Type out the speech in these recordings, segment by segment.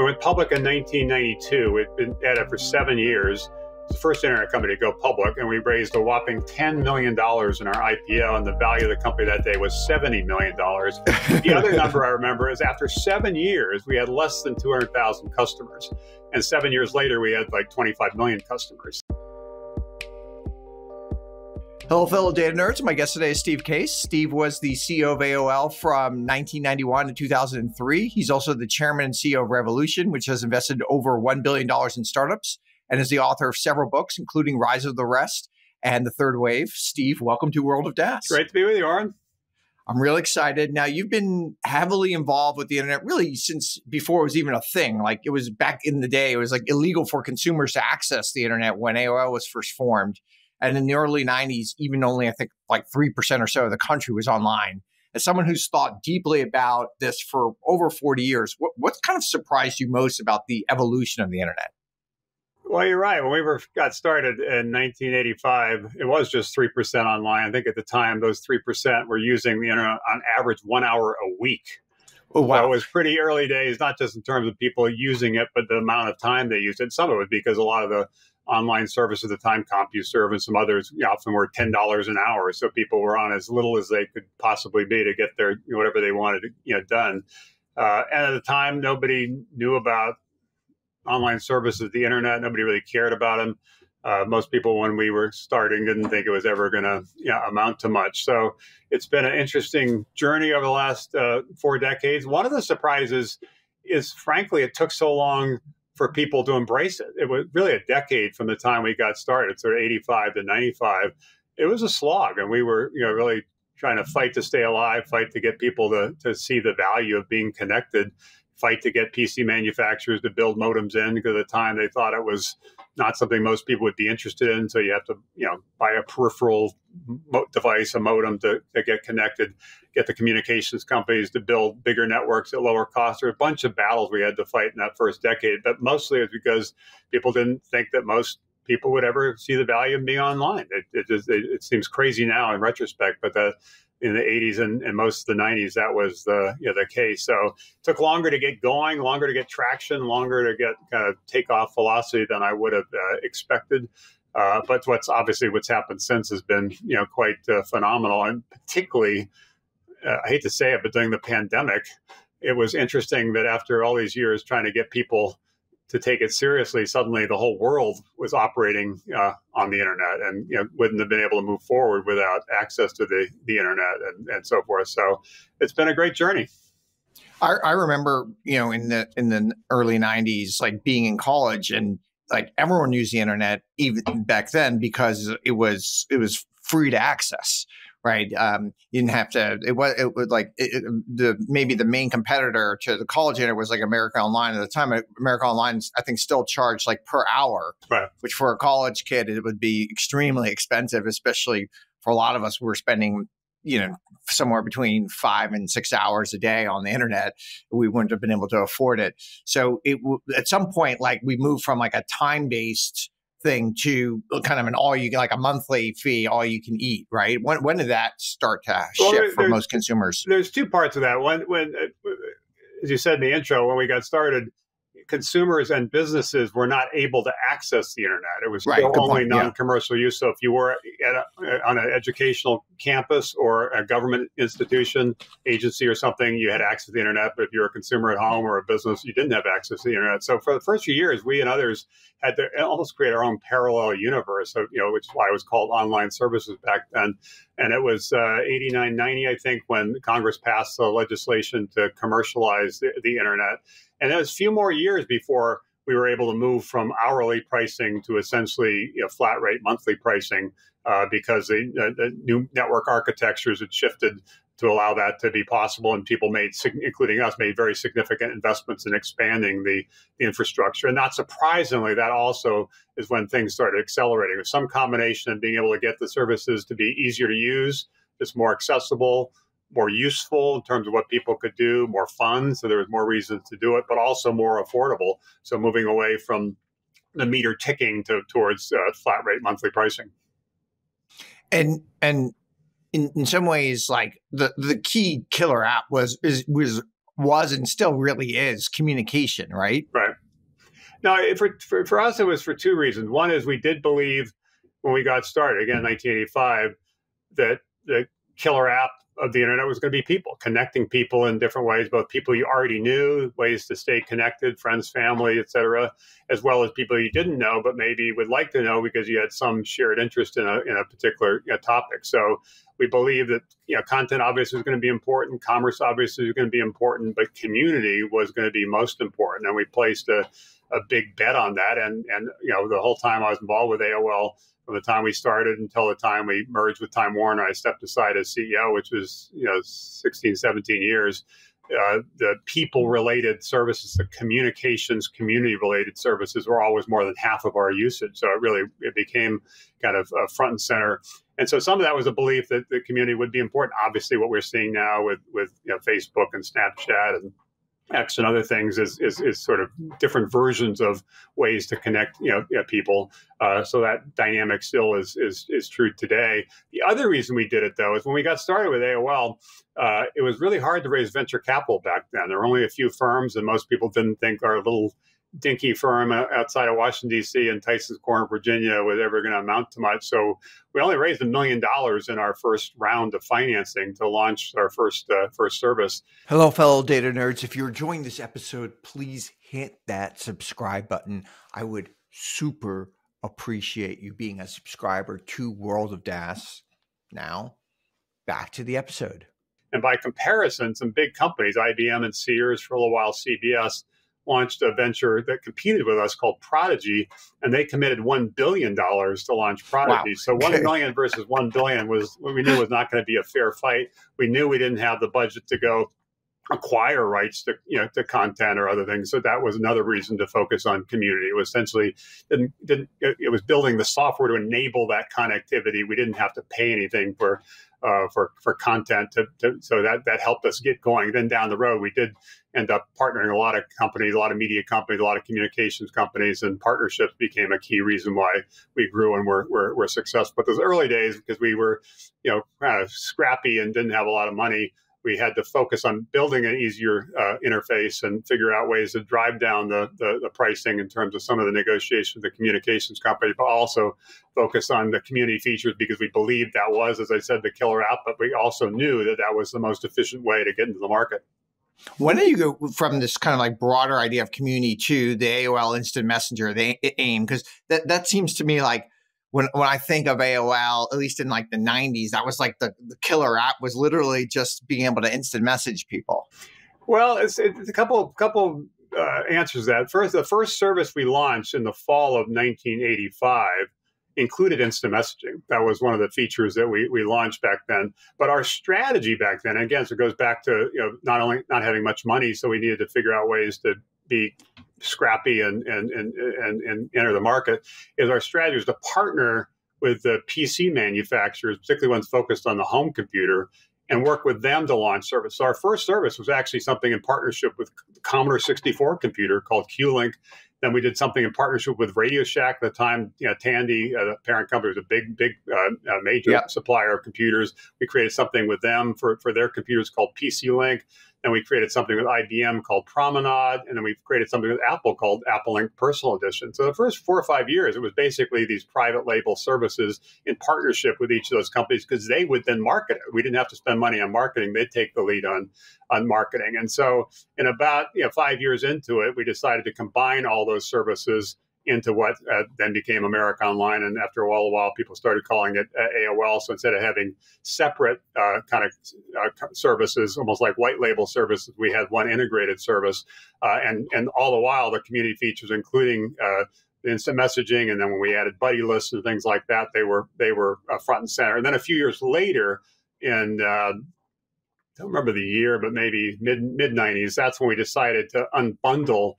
We went public in 1992. We'd been at it for seven years. It's the first internet company to go public, and we raised a whopping $10 million in our IPO, and the value of the company that day was $70 million. the other number I remember is after seven years, we had less than 200,000 customers. And seven years later, we had like 25 million customers. Hello, fellow data nerds. My guest today is Steve Case. Steve was the CEO of AOL from 1991 to 2003. He's also the chairman and CEO of Revolution, which has invested over $1 billion in startups and is the author of several books, including Rise of the Rest and The Third Wave. Steve, welcome to World of DaaS. Great to be with you, Auren. I'm really excited. Now, you've been heavily involved with the internet really since before it was even a thing. Like it was back in the day, it was like illegal for consumers to access the internet when AOL was first formed. And in the early 90s, even only, I think, like 3% or so of the country was online. As someone who's thought deeply about this for over 40 years, what, what kind of surprised you most about the evolution of the internet? Well, you're right. When we were got started in 1985, it was just 3% online. I think at the time, those 3% were using the internet on average one hour a week. Oh, wow. So it was pretty early days, not just in terms of people using it, but the amount of time they used it. Some of it was because a lot of the online service at the time CompuServe and some others you know, often were ten dollars an hour. So people were on as little as they could possibly be to get their you know, whatever they wanted you know done. Uh, and at the time, nobody knew about online services, the internet. Nobody really cared about them. Uh, most people, when we were starting, didn't think it was ever going to you know, amount to much. So it's been an interesting journey over the last uh, four decades. One of the surprises is, frankly, it took so long for people to embrace it. It was really a decade from the time we got started, sort of 85 to 95. It was a slog, and we were, you know, really trying to fight to stay alive, fight to get people to, to see the value of being connected, fight to get PC manufacturers to build modems in because at the time they thought it was not something most people would be interested in. So you have to, you know, buy a peripheral device, a modem to, to get connected, get the communications companies to build bigger networks at lower cost. There were a bunch of battles we had to fight in that first decade, but mostly it's because people didn't think that most people would ever see the value of being online. It, it, it, it seems crazy now in retrospect, but the in the 80s and, and most of the 90s that was the you know, the case. So it took longer to get going longer to get traction longer to get kind of take off velocity than i would have uh, expected. Uh, but what's obviously what's happened since has been you know quite uh, phenomenal. And particularly uh, i hate to say it but during the pandemic it was interesting that after all these years trying to get people to take it seriously, suddenly the whole world was operating uh, on the internet and you know, wouldn't have been able to move forward without access to the, the internet and, and so forth. So it's been a great journey. I, I remember, you know, in the in the early '90s, like being in college, and like everyone used the internet even back then because it was it was free to access right? Um, you didn't have to. It was it was like it, the maybe the main competitor to the college internet was like America Online at the time. America Online, I think, still charged like per hour, right. which for a college kid it would be extremely expensive, especially for a lot of us who were spending you know somewhere between five and six hours a day on the internet we wouldn't have been able to afford it so it at some point like we moved from like a time based thing to kind of an all you like a monthly fee, all you can eat, right? When when did that start to well, shift for most consumers? There's two parts of that. One, when uh, as you said in the intro, when we got started, consumers and businesses were not able to access the internet. It was right, only non-commercial yeah. use. So if you were a, on an educational campus or a government institution, agency or something, you had access to the internet. But if you're a consumer at home or a business, you didn't have access to the internet. So for the first few years, we and others had to almost create our own parallel universe. Of, you know, which is why it was called online services back then. And it was uh, 89, 90, I think, when Congress passed the legislation to commercialize the, the internet. And it was a few more years before we were able to move from hourly pricing to essentially you know, flat rate monthly pricing uh, because the, the, new network architectures had shifted to allow that to be possible. And people made, including us, made very significant investments in expanding the, the infrastructure. And not surprisingly, that also is when things started accelerating. With some combination of being able to get the services to be easier to use, just more accessible, more useful in terms of what people could do, more fun, so there was more reasons to do it, but also more affordable. So moving away from the meter ticking to towards uh, flat rate monthly pricing. And and in, in some ways, like the the key killer app was is was was and still really is communication, right? Right. Now, for, for, for us, it was for two reasons. One is we did believe when we got started, again, 1985, that the killer app of the internet was going to be people, connecting people in different ways, both people you already knew, ways to stay connected, friends, family, etc., as well as people you didn't know, but maybe would like to know because you had some shared interest in a, in a particular you know, topic. So we believe that you know content obviously is going to be important, commerce obviously is going to be important, but community was going to be most important, and we placed a, a big bet on that. And and you know the whole time I was involved with AOL from the time we started until the time we merged with Time Warner. I stepped aside as CEO, which was you know 16, 17 years. Uh, the people related services, the communications community related services were always more than half of our usage. So it really it became kind of uh, front and center. And so some of that was a belief that the community would be important. Obviously, what we're seeing now with with you know, Facebook and Snapchat and X and other things is, is, is sort of different versions of ways to connect you know, you know people. Uh, so that dynamic still is, is is true today. The other reason we did it though is when we got started with AOL, uh, it was really hard to raise venture capital back then. There were only a few firms, and most people didn't think our little dinky firm outside of Washington D.C. in Tyson's Corner, Virginia, was ever going to amount to much. So we only raised a million dollars in our first round of financing to launch our first uh, first service. Hello, fellow data nerds. If you're enjoying this episode, please hit that subscribe button. I would super appreciate you being a subscriber to World of DaaS. Now, back to the episode. And by comparison, some big companies, IBM and Sears, for a little while, CBS launched a venture that competed with us called Prodigy, and they committed $1 billion to launch Prodigy. Wow. So 1 million versus 1 billion was what we knew was not going to be a fair fight. We knew we didn't have the budget to go acquire rights to you know to content or other things. So that was another reason to focus on community. It was essentially didn't, didn't it was building the software to enable that connectivity. We didn't have to pay anything for uh, for for content to, to, so that that helped us get going. Then down the road, we did end up partnering a lot of companies, a lot of media companies, a lot of communications companies, and partnerships became a key reason why we grew and were were, were successful. But those early days, because we were you know kind of scrappy and didn't have a lot of money we had to focus on building an easier uh, interface and figure out ways to drive down the, the, the, pricing in terms of some of the negotiations with the communications company, but also focus on the community features because we believed that was, as I said, the killer app, but we also knew that that was the most efficient way to get into the market. When do you go from this kind of like broader idea of community to the AOL Instant Messenger, the AIM? Because that, that seems to me like – when when I think of AOL, at least in like the '90s, that was like the, the killer app was literally just being able to instant message people. Well, it's, it's a couple couple uh, answers that. First, the first service we launched in the fall of 1985 included instant messaging. That was one of the features that we, we launched back then. But our strategy back then, again, so it goes back to you know not only not having much money, so we needed to figure out ways to be scrappy and, and, and, and, and enter the market is our strategy is to partner with the PC manufacturers, particularly ones focused on the home computer, and work with them to launch service. So our first service was actually something in partnership with Commodore 64 computer called Q-Link. Then we did something in partnership with Radio Shack at the time. You know, Tandy, uh, the parent company, was a big, big, uh, uh, major supplier of computers. We created something with them for, for their computers called PC Link. And we created something with IBM called Promenade, and then we created something with Apple called Apple Link Personal Edition. So the first four or five years, it was basically these private label services in partnership with each of those companies because they would then market it. We didn't have to spend money on marketing; they'd take the lead on on marketing. And so, in about you know, five years into it, we decided to combine all those services into what uh, then became America Online. And after a while, a while, people started calling it uh, AOL. So instead of having separate uh, kind of uh, services, almost like white label services, we had one integrated service. Uh, and and all the while, the community features, including uh, instant messaging, and then when we added buddy lists and things like that, they were they were front and center. And then a few years later, in I don't remember the year, but maybe mid mid '90s, that's when we decided to unbundle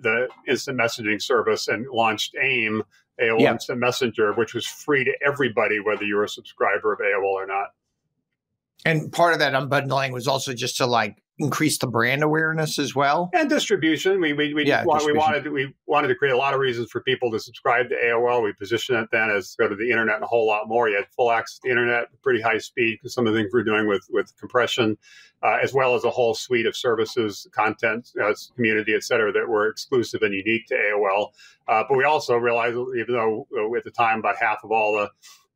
the instant messaging service and launched AIM, AOL yep. Instant Messenger, which was free to everybody, whether you were a subscriber of AOL or not. And part of that unbundling was also just to like increase the brand awareness as well and distribution. We we we, yeah, we wanted to, we wanted to create a lot of reasons for people to subscribe to AOL. We positioned it then as go to the internet and a whole lot more. You had full access to the internet, pretty high speed because some of the things we're doing with with compression, uh, as well as a whole suite of services, content, uh, community, et cetera, that were exclusive and unique to AOL. Uh, but we also realized, even though uh, at the time about half of all the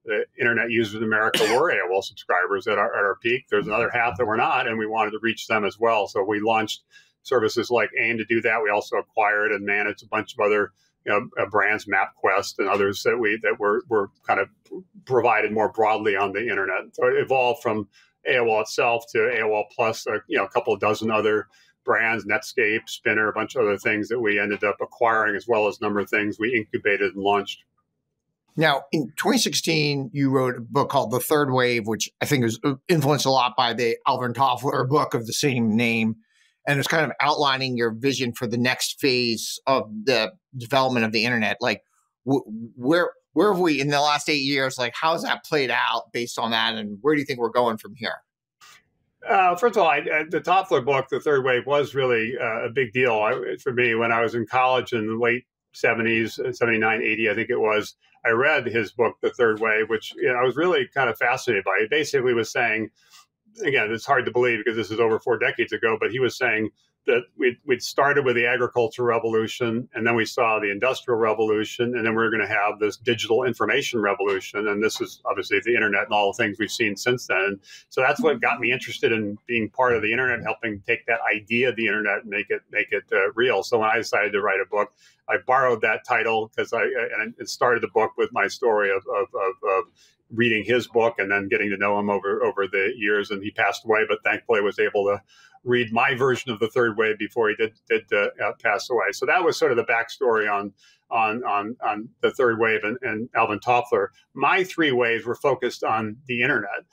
the internet users in America were AOL subscribers at our, at our peak. There's another half that were not, and we wanted to reach them as well. So we launched services like AIM to do that. We also acquired and managed a bunch of other you know, uh, brands, MapQuest and others that we that were were kind of provided more broadly on the internet. So it evolved from AOL itself to AOL Plus, uh, you know, a couple of dozen other brands, Netscape, Spinner, a bunch of other things that we ended up acquiring, as well as a number of things we incubated and launched. Now, in 2016, you wrote a book called The Third Wave, which I think was uh, influenced a lot by the Alvin Toffler book of the same name. And it's kind of outlining your vision for the next phase of the development of the internet. Like, wh- where where have we in the last eight years? Like, how's that played out based on that, and where do you think we're going from here? Uh, first of all, I, uh, the Toffler book, The Third Wave, was really uh, a big deal for me when I was in college in the late 70s, 79, 80, I think it was. I read his book, The Third Wave, which you know, I was really kind of fascinated by. He basically was saying, again, it's hard to believe because this is over four decades ago, but he was saying that we'd, we'd started with the agricultural revolution and then we saw the industrial revolution and then we are going to have this digital information revolution and this is obviously the internet and all the things we've seen since then. So that's what got me interested in being part of the internet helping take that idea of the internet and make it make it uh, real. So when i decided to write a book i borrowed that title because i and started the book with my story of, of, of, of reading his book and then getting to know him over over the years and he passed away but thankfully was able to read my version of the third wave before he did did uh, uh, pass away. So that was sort of the backstory on on on on the third wave and, and Alvin Toffler. My three waves were focused on the internet,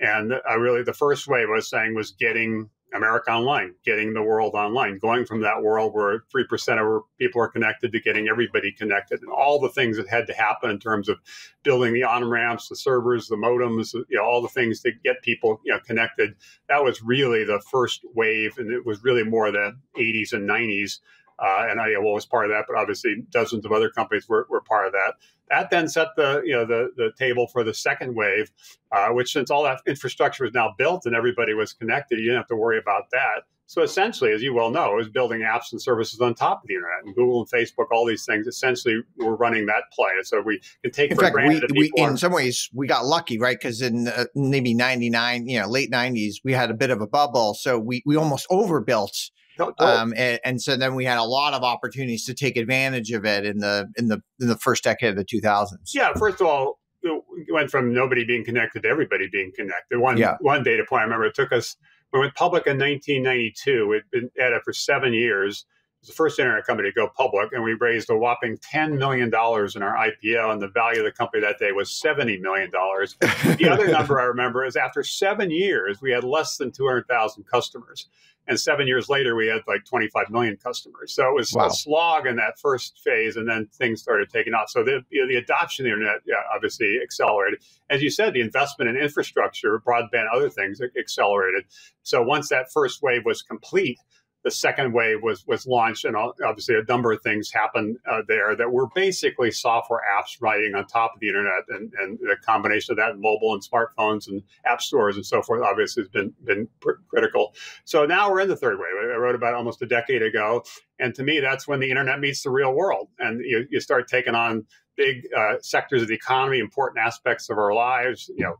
and I really the first wave I was saying was getting America Online, getting the world online, going from that world where 3% of people are connected to getting everybody connected and all the things that had to happen in terms of building the on ramps, the servers, the modems, you know, all the things to get people you know, connected. That was really the first wave. And it was really more the 80s and 90s. Uh, and IAOL was part of that, but obviously dozens of other companies were, were part of that. That then set the you know the the table for the second wave, uh, which since all that infrastructure was now built and everybody was connected, you didn't have to worry about that. So essentially, as you well know, it was building apps and services on top of the internet, and Google and Facebook, all these things essentially were running that play. So we can take in for fact, granted we, we in some ways we got lucky, right? Because in uh, maybe ninety nine, you know, late nineties, we had a bit of a bubble, so we we almost overbuilt um, and, and, so then we had a lot of opportunities to take advantage of it in the in the in the first decade of the 2000s. Yeah, first of all, it went from nobody being connected to everybody being connected. One yeah. one data point I remember it took us we went public in 1992. We'd been at it for seven years. Was the first internet company to go public, and we raised a whopping $10 million in our IPO, and the value of the company that day was $70 million. the other number I remember is after seven years, we had less than 200,000 customers. And seven years later, we had like 25 million customers. So it was wow. a slog in that first phase, and then things started taking off. So the, you know, the adoption of the internet yeah, obviously accelerated. As you said, the investment in infrastructure, broadband, other things accelerated. So once that first wave was complete, the second wave was was launched, and obviously a number of things happened uh, there that were basically software apps running on top of the internet, and, and the combination of that and mobile and smartphones and app stores and so forth obviously has been been critical. So now we're in the third wave. I wrote about almost a decade ago, and to me, that's when the internet meets the real world, and you, you start taking on big uh, sectors of the economy, important aspects of our lives. You know,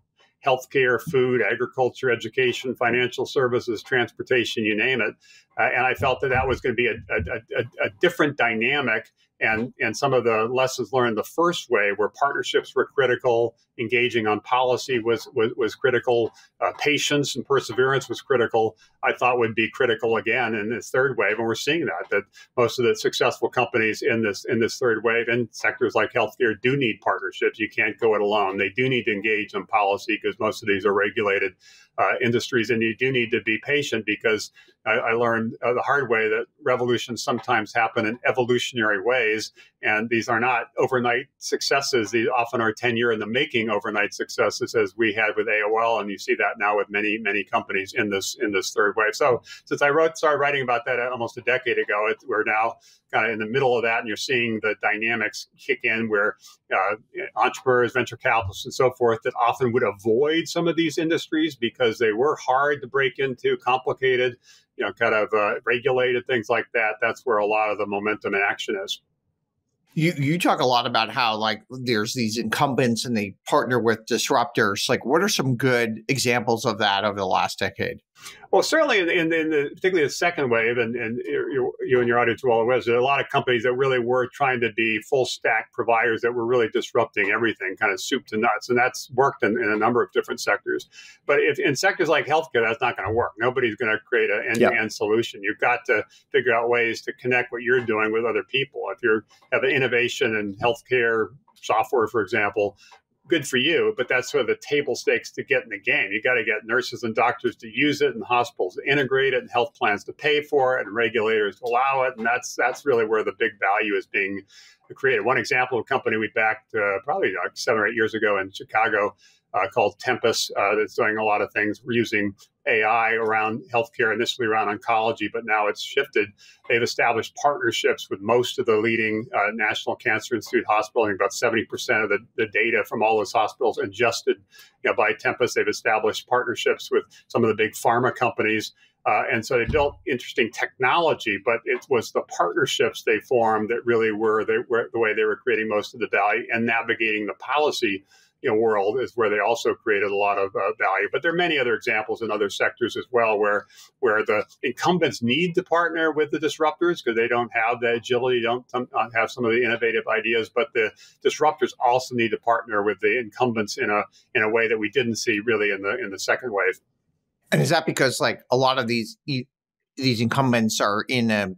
healthcare, food, agriculture, education, financial services, transportation, you name it. Uh, and I felt that that was going to be a, a, a, a different dynamic and and some of the lessons learned the first way where partnerships were critical engaging on policy was was, was critical. Uh, patience and perseverance was critical i thought would be critical again in this third wave and we're seeing that that most of the successful companies in this in this third wave in sectors like healthcare do need partnerships. You can't go it alone. They do need to engage on policy because most of these are regulated uh, industries, and you do need to be patient because I, I learned uh, the hard way that revolutions sometimes happen in evolutionary ways, and these are not overnight successes. These often are ten year in the making overnight successes, as we had with AOL, and you see that now with many many companies in this in this third wave. So since I wrote started writing about that almost a decade ago, it, we're now kind of in the middle of that, and you're seeing the dynamics kick in where uh, entrepreneurs, venture capitalists, and so forth that often would avoid some of these industries because they were hard to break into, complicated, you know, kind of uh, regulated things like that. That's where a lot of the momentum and action is. You you talk a lot about how like there's these incumbents and they partner with disruptors. Like, what are some good examples of that over the last decade? Well, certainly in, in, in the, particularly the second wave, and, and you, you, and your audience are well aware, there are a lot of companies that really were trying to be full stack providers that were really disrupting everything, kind of soup to nuts, and that's worked in, in a number of different sectors. But if in sectors like healthcare, that's not going to work. Nobody's going to create an end to end solution. You've got to figure out ways to connect what you're doing with other people. If you have an innovation in healthcare software, for example, good for you, but that's sort of the table stakes to get in the game. You got to get nurses and doctors to use it, and hospitals to integrate it, and health plans to pay for it, and regulators to allow it. And that's that's really where the big value is being created. One example of a company we backed uh, probably like seven or eight years ago in Chicago uh, called Tempus uh, that's doing a lot of things. We're using AI around healthcare, initially around oncology, but now it's shifted. They've established partnerships with most of the leading uh, National Cancer Institute hospitals. About 70% of the, the data from all those hospitals ingested you know, by Tempus. They've established partnerships with some of the big pharma companies. Uh, and so they built interesting technology, but it was the partnerships they formed that really were, they, were the way they were creating most of the value and navigating the policy you know, world is where they also created a lot of uh, value. But there are many other examples in other sectors as well where where the incumbents need to partner with the disruptors because they don't have the agility, don't have some of the innovative ideas. But the disruptors also need to partner with the incumbents in a in a way that we didn't see really in the in the second wave. And is that because like a lot of these these incumbents are in a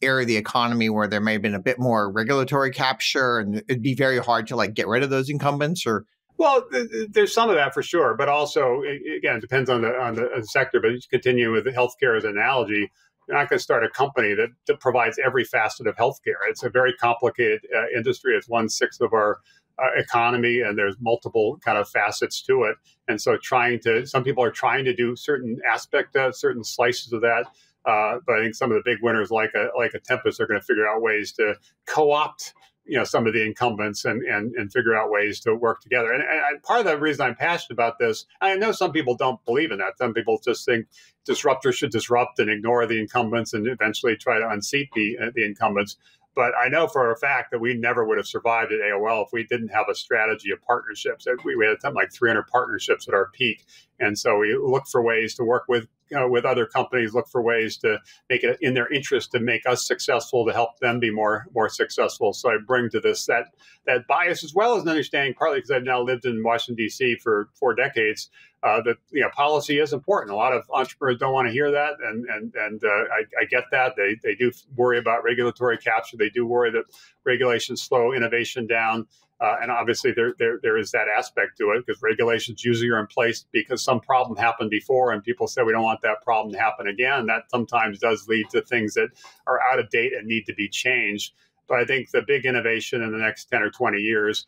area of the economy where there may have been a bit more regulatory capture and it'd be very hard to like get rid of those incumbents or well, there's some of that for sure, but also again, it depends on the on the sector. But continue with the healthcare as an analogy, you're not going to start a company that, that, provides every facet of healthcare. It's a very complicated uh, industry. It's one sixth of our uh, economy, and there's multiple kind of facets to it. And so, trying to some people are trying to do certain aspect of certain slices of that. Uh, but I think some of the big winners, like a like a Tempus, are going to figure out ways to co-opt you know some of the incumbents and and, and figure out ways to work together. And, and part of the reason I'm passionate about this, I know some people don't believe in that. Some people just think disruptors should disrupt and ignore the incumbents and eventually try to unseat the uh, the incumbents. But I know for a fact that we never would have survived at AOL if we didn't have a strategy of partnerships. We, we had something like 300 partnerships at our peak, and so we look for ways to work with you know, with other companies, look for ways to make it in their interest to make us successful, to help them be more more successful. So I bring to this that that bias as well as an understanding, partly because I've now lived in Washington D.C. for four decades. Uh, that you know, policy is important. A lot of entrepreneurs don't want to hear that, and and and uh, I, I, get that. They they do worry about regulatory capture. They do worry that regulations slow innovation down. Uh, and obviously, there, there, there is that aspect to it because regulations usually are in place because some problem happened before, and people say we don't want that problem to happen again. That sometimes does lead to things that are out of date and need to be changed. But I think the big innovation in the next 10 or 20 years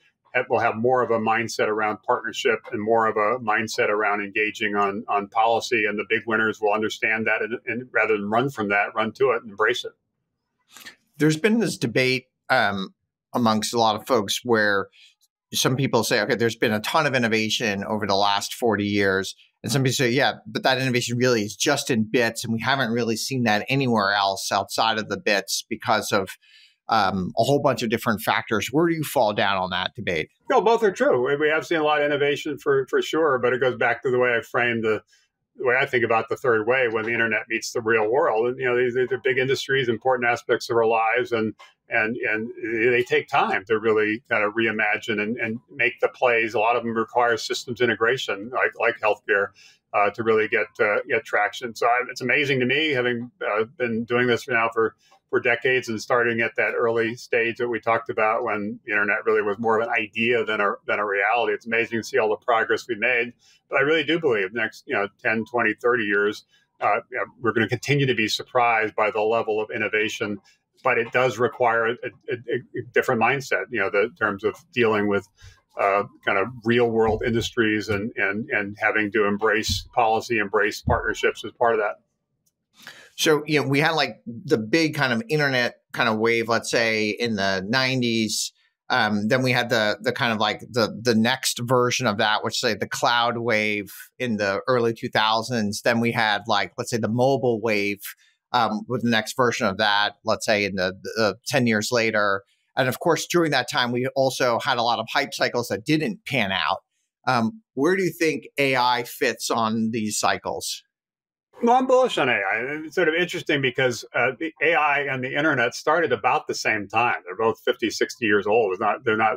will have more of a mindset around partnership and more of a mindset around engaging on, on policy. And the big winners will understand that and, and rather than run from that, run to it and embrace it. There's been this debate um, amongst a lot of folks where some people say, okay, there's been a ton of innovation over the last 40 years. And some people say, yeah, but that innovation really is just in bits. And we haven't really seen that anywhere else outside of the bits because of um, a whole bunch of different factors. Where do you fall down on that debate? No, both are true. We have seen a lot of innovation for, for sure, but it goes back to the way I framed the, the way I think about the third wave when the internet meets the real world. And, you know, these, these are big industries, important aspects of our lives. And and and they take time to really kind of reimagine and, and make the plays. A lot of them require systems integration, like like healthcare, uh, to really get uh, get traction. So I, it's amazing to me, having uh, been doing this now for for decades and starting at that early stage that we talked about when the internet really was more of an idea than a, than a reality. It's amazing to see all the progress we made. But I really do believe next, you know, 10, 20, 30 years, uh, we're going to continue to be surprised by the level of innovation. But it does require a, a, a different mindset, you know, the in terms of dealing with uh, kind of real world industries and, and, and having to embrace policy, embrace partnerships as part of that. So, you know, we had like the big kind of internet kind of wave, let's say in the 90s. Um, then we had the the kind of like the the next version of that, which say the cloud wave in the early 2000s. Then we had like let's say the mobile wave um, with the next version of that, let's say in the, the 10 years later. And of course, during that time, we also had a lot of hype cycles that didn't pan out. Um, where do you think AI fits on these cycles? Well, I'm bullish on AI. It's sort of interesting because uh, the AI and the internet started about the same time. They're both 50, 60 years old. It's not, they're not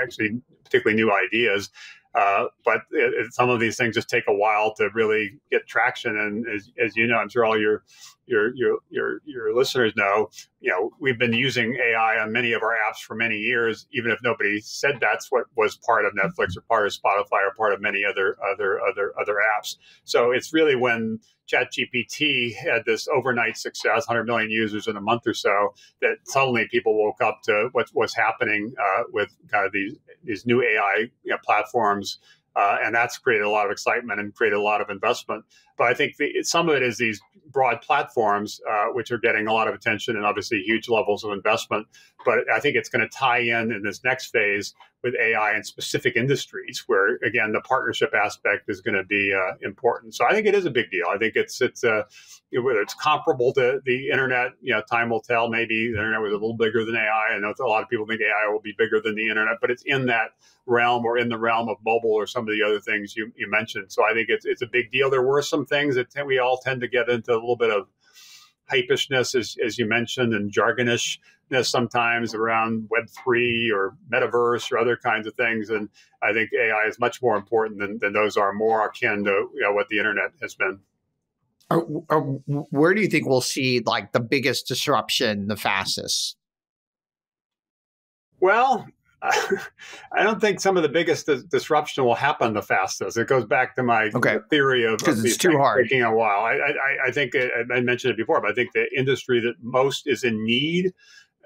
actually particularly new ideas. Uh, but it, it, some of these things just take a while to really get traction. And as, as you know, I'm sure all your your your your your listeners know, you know, we've been using AI on many of our apps for many years, even if nobody said that's what was part of Netflix or part of Spotify or part of many other other other other apps. So it's really when ChatGPT had this overnight success, 100 million users in a month or so, that suddenly people woke up to what was happening uh, with kind of these these new AI you know, platforms uh, and that's created a lot of excitement and created a lot of investment. But I think the, some of it is these broad platforms, uh, which are getting a lot of attention and obviously huge levels of investment. But I think it's going to tie in in this next phase with AI in specific industries, where again the partnership aspect is going to be uh, important. So I think it is a big deal. I think it's it's uh, whether it's comparable to the internet, you know, time will tell. Maybe the internet was a little bigger than AI. I know a lot of people think AI will be bigger than the internet, but it's in that realm or in the realm of mobile or some of the other things you, you mentioned. So I think it's it's a big deal. There were some things that we all tend to get into a little bit of hypishness, as, as you mentioned, and jargonishness sometimes around Web3 or metaverse or other kinds of things. And I think AI is much more important than, than those are more akin to you know, what the internet has been. Uh, or, or uh, where do you think we'll see like the biggest disruption the fastest? Well, I don't think some of the biggest disruption will happen the fastest. It goes back to my okay. theory of because it's too hard taking a while. I, I, I think uh, it, I mentioned it before, but I think the industry that most is in need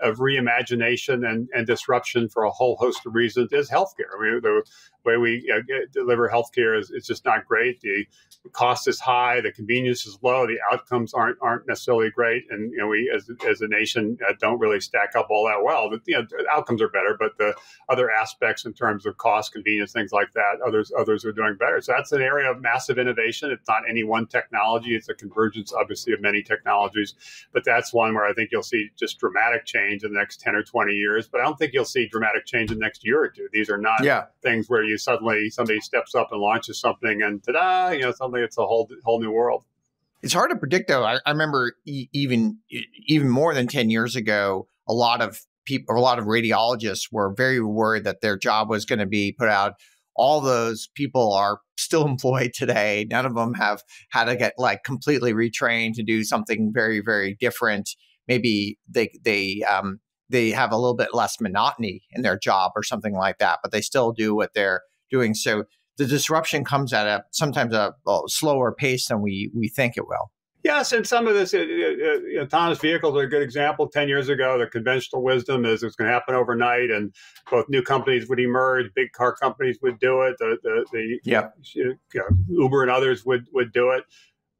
of reimagination and, and disruption for a whole host of reasons is healthcare. I mean, the way we uh, get, deliver healthcare is it's just not great. The, the, cost is high, the convenience is low, the outcomes aren't aren't necessarily great, and you know we as as a nation uh, don't really stack up all that well. But you know, the outcomes are better, but the other aspects in terms of cost, convenience, things like that, others others are doing better. So that's an area of massive innovation. It's not any one technology; it's a convergence, obviously, of many technologies. But that's one where I think you'll see just dramatic change in the next ten or twenty years. But I don't think you'll see dramatic change in the next year or two. These are not yeah. things where you suddenly somebody steps up and launches something and ta-da, you know, suddenly it's a whole whole new world. It's hard to predict though. I, I remember e- even even more than 10 years ago, a lot of people a lot of radiologists were very worried that their job was going to be put out all those people are still employed today. None of them have had to get like completely retrained to do something very, very different. Maybe they they um, they have a little bit less monotony in their job or something like that, but they still do what they're doing. So the disruption comes at a sometimes a, a slower pace than we we think it will. Yes, and some of this uh, uh, autonomous vehicles are a good example. Ten years ago, the conventional wisdom is it's going to happen overnight, and both new companies would emerge, big car companies would do it, the the, the yeah. you know, Uber and others would would do it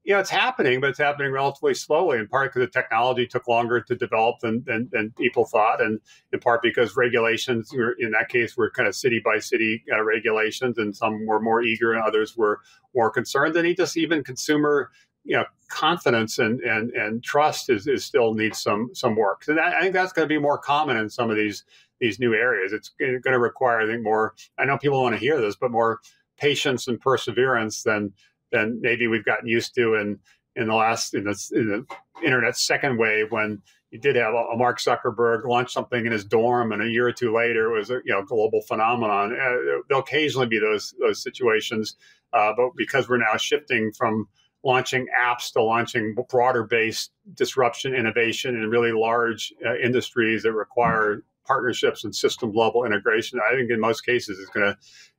you know, it's happening, but it's happening relatively slowly, in part because the technology took longer to develop than, than, than people thought, and in part because regulations, were, in that case, were kind of city by city uh, regulations, and some were more eager and others were more concerned. And just even consumer, you know, confidence and, and, and trust is, is still needs some some work. So that, I think that's going to be more common in some of these these new areas. It's going to require, I think, more. I know people want to hear this, but more patience and perseverance than than maybe we've gotten used to in in the last in the, in the internet second wave when you did have a, Mark Zuckerberg launch something in his dorm, and a year or two later it was a you know global phenomenon. Uh, there'll occasionally be those those situations, uh, but because we're now shifting from launching apps to launching broader based disruption, innovation in really large uh, industries that require partnerships and system level integration. I think in most cases it's going to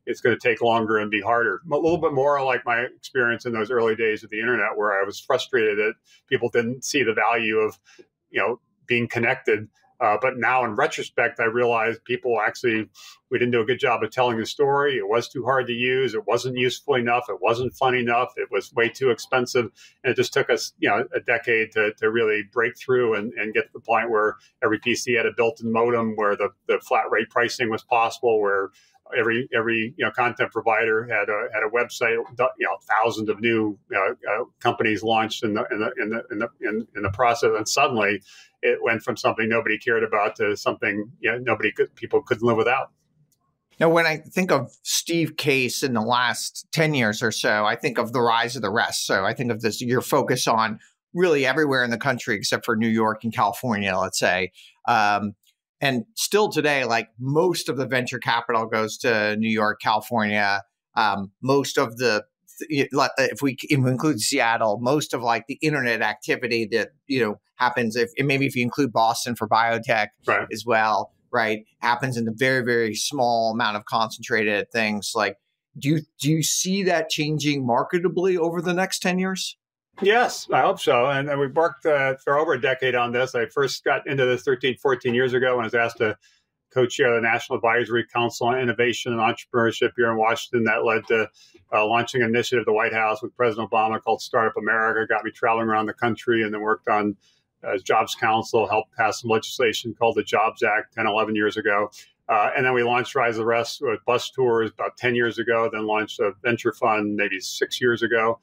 it's going to take longer and be harder. A little bit more like my experience in those early days of the internet, where I was frustrated that people didn't see the value of you know being connected uh, but now, in retrospect, I realized people actually we didn't do a good job of telling the story. It was too hard to use. It wasn't useful enough. It wasn't fun enough. It was way too expensive, and it just took us, you know, a decade to, to really break through and, and get to the point where every PC had a built-in modem, where the, the flat rate pricing was possible, where every every you know content provider had a had a website. You know, thousands of new uh, uh, companies launched in the in the in the in the, in, in the process, and suddenly it went from something nobody cared about to something you know, nobody could people couldn't live without. Now, when I think of Steve Case in the last 10 years or so, I think of the rise of the rest. So I think of this, your focus on really everywhere in the country except for New York and California, let's say. Um, and still today, like most of the venture capital goes to New York, California. Um, most of the if we include Seattle, most of like the internet activity that you know happens if maybe if you include Boston for biotech right. as well, right, happens in the very very small amount of concentrated things. Like, do you do you see that changing marketably over the next ten years? Yes, I hope so. And, and we've worked uh, for over a decade on this. I first got into this 13, 14 years ago when I was asked to co-chair the National Advisory Council on Innovation and Entrepreneurship here in Washington. That led to uh, launching an initiative at the White House with President Obama called Startup America. Got me traveling around the country and then worked on as Jobs Council, helped pass some legislation called the Jobs Act 10, 11 years ago. Uh, and then we launched Rise of the Rest with bus tours about 10 years ago, then launched a venture fund maybe six years ago.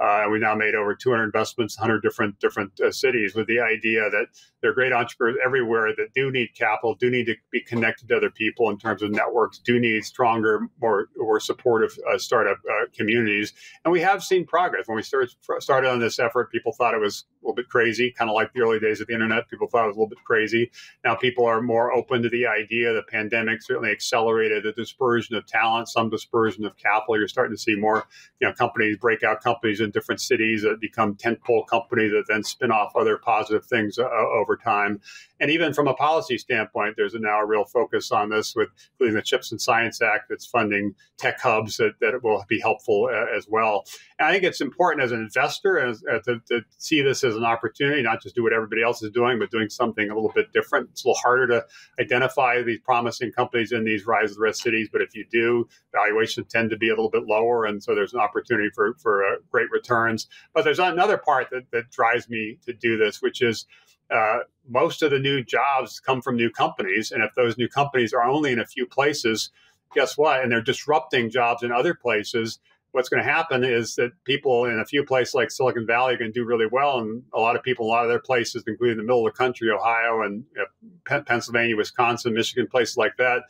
Uh, and we now made over 200 investments, 100 different different uh, cities, with the idea that there are great entrepreneurs everywhere that do need capital, do need to be connected to other people in terms of networks, do need stronger, more more supportive uh, startup uh, communities. And we have seen progress. When we started started on this effort, people thought it was a little bit crazy, kind of like the early days of the internet. People thought it was a little bit crazy. Now people are more open to the idea. The pandemic certainly accelerated the dispersion of talent, some dispersion of capital. You're starting to see more, you know, companies break out companies in different cities that become tentpole companies that then spin off other positive things uh, over time. And even from a policy standpoint, there's now a real focus on this with including the Chips and Science Act that's funding tech hubs that, that will be helpful uh, as well. And I think it's important as an investor as, uh, to, to, see this as an opportunity, not just do what everybody else is doing, but doing something a little bit different. It's a little harder to identify these promising companies in these rise of the rest cities, but if you do, valuations tend to be a little bit lower, and so there's an opportunity for for uh, great returns. But there's another part that, that drives me to do this, which is uh, most of the new jobs come from new companies. And if those new companies are only in a few places, guess what? And they're disrupting jobs in other places. What's going to happen is that people in a few places like Silicon Valley are going to do really well, and a lot of people, a lot of their places, including the middle of the country, Ohio and Pennsylvania, Wisconsin, Michigan, places like that,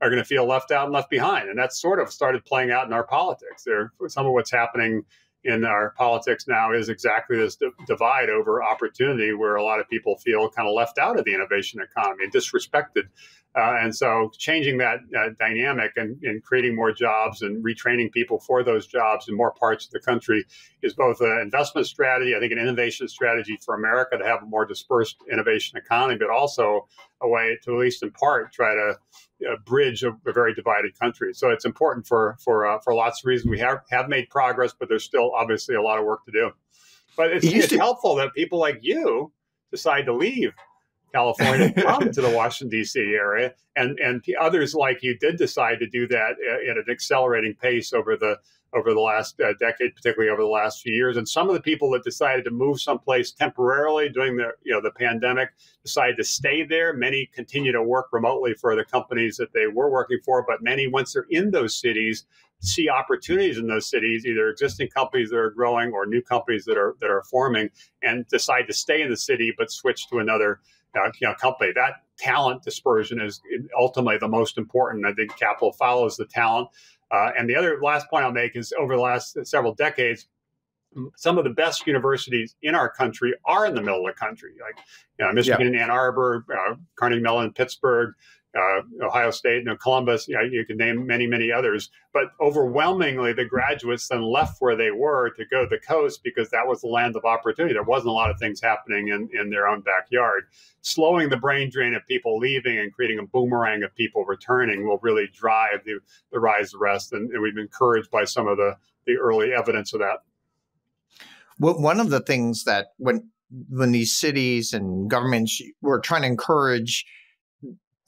are going to feel left out and left behind. And that's sort of started playing out in our politics. There, some of what's happening in our politics now is exactly this divide over opportunity where a lot of people feel kind of left out of the innovation economy and disrespected. Uh, and so changing that uh, dynamic and, and, creating more jobs and retraining people for those jobs in more parts of the country is both an investment strategy, I think an innovation strategy for America to have a more dispersed innovation economy, but also a way to at least in part try to uh, bridge a, a, very divided country. So it's important for for uh, for lots of reasons. We have, have made progress, but there's still obviously a lot of work to do. But it's, it it's to- helpful that people like you decide to leave California come to the Washington D.C. area, and and others like you did decide to do that at an accelerating pace over the over the last uh, decade, particularly over the last few years. And some of the people that decided to move someplace temporarily during the you know the pandemic decided to stay there. Many continue to work remotely for the companies that they were working for, but many once they're in those cities see opportunities in those cities, either existing companies that are growing or new companies that are that are forming, and decide to stay in the city but switch to another uh, you know, company. That talent dispersion is ultimately the most important. I think capital follows the talent. Uh, and the other last point I'll make is over the last several decades, some of the best universities in our country are in the middle of the country, like you know, Michigan, yeah. Ann Arbor, uh, Carnegie Mellon, Pittsburgh, uh, Ohio State, and Columbus. You, know, you can name many, many others. But overwhelmingly, the graduates then left where they were to go to the coast because that was the land of opportunity. There wasn't a lot of things happening in, in their own backyard. Slowing the brain drain of people leaving and creating a boomerang of people returning will really drive the, the rise of rest. And, and we've been encouraged by some of the, the early evidence of that. Well, one of the things that when when these cities and governments were trying to encourage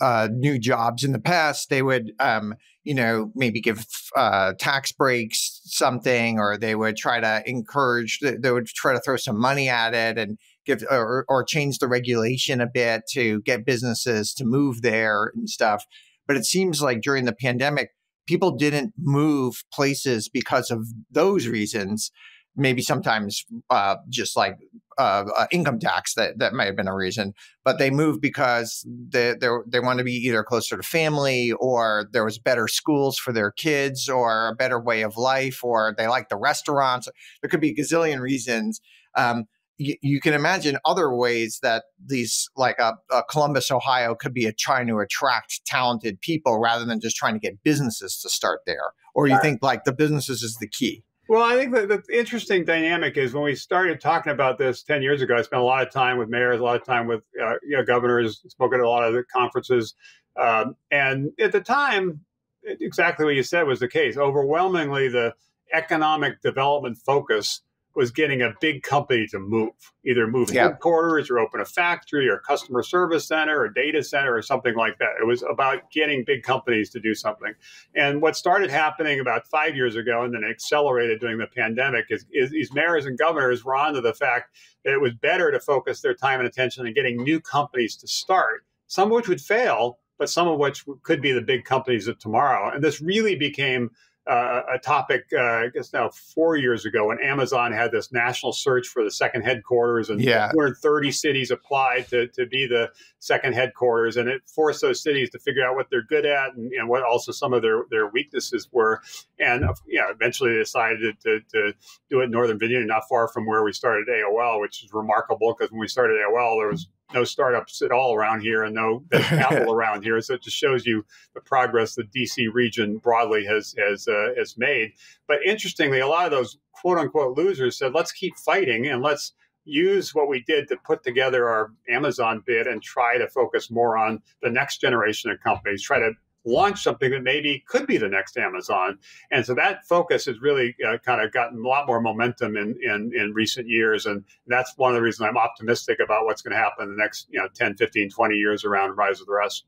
uh, new jobs in the past, they would, um, you know, maybe give uh, tax breaks, something, or they would try to encourage. They would try to throw some money at it and give or, or change the regulation a bit to get businesses to move there and stuff. But it seems like during the pandemic, people didn't move places because of those reasons maybe sometimes uh, just like uh, uh, income tax that that might have been a reason, but they moved because they they they want to be either closer to family or there was better schools for their kids or a better way of life or they like the restaurants. There could be a gazillion reasons. Um, you, can imagine other ways that these, like a, a Columbus, Ohio, could be a, trying to attract talented people rather than just trying to get businesses to start there. Or you think like the businesses is the key? Well, I think the, the interesting dynamic is when we started talking about this 10 years ago, I spent a lot of time with mayors, a lot of time with uh, you know, governors, spoken at a lot of the conferences. Um, and at the time, exactly what you said was the case. Overwhelmingly, the economic development focus was getting a big company to move, either move yeah. headquarters or open a factory or customer service center or data center or something like that. It was about getting big companies to do something. And what started happening about five years ago and then accelerated during the pandemic is, is these mayors and governors were onto the fact that it was better to focus their time and attention on getting new companies to start, some of which would fail, but some of which could be the big companies of tomorrow. And this really became uh, a topic, uh, I guess now four years ago, when Amazon had this national search for the second headquarters, and yeah. 230 cities applied to, to be the second headquarters, and it forced those cities to figure out what they're good at and, and what also some of their, their weaknesses were. And you know, eventually they decided to, to do it in Northern Virginia, not far from where we started AOL, which is remarkable because when we started AOL, there was no startups at all around here and no capital around here. So it just shows you the progress the DC region broadly has has uh, has made. But interestingly, a lot of those quote unquote losers said, "Let's keep fighting and let's." Use what we did to put together our Amazon bid and try to focus more on the next generation of companies, try to launch something that maybe could be the next Amazon. And so that focus has really uh, kind of gotten a lot more momentum in, in, in recent years. And that's one of the reasons I'm optimistic about what's going to happen in the next you know, 10, 15, 20 years around Rise of the Rest.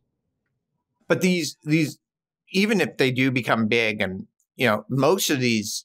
But these, these, even if they do become big and, you know, most of these